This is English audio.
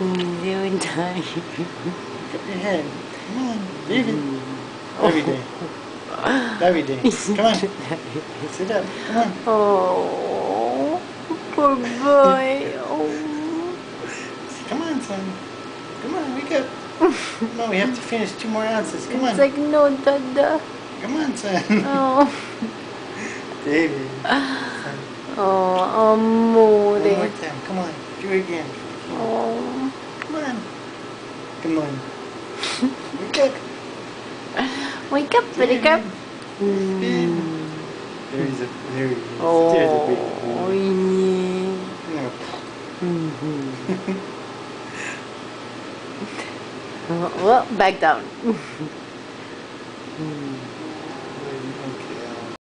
Hindi mo tayo. Put your head. Come on, David. Every day. Every day. Come on. Sit up. Come on. Oh, poor boy. Oh. Come on, son. Come on, wake up. No, we have to finish two more ounces. Come on. It's like, no, dada. Come on, son. Oh, David. Son. oh, One more amore. time. Come on. Do it again. Oh, Come on. Come on. Wake up. wake up, wake up. David. There is a there he is. Oh, There's a baby. yeah. No. Oh, well, back down. Hmm.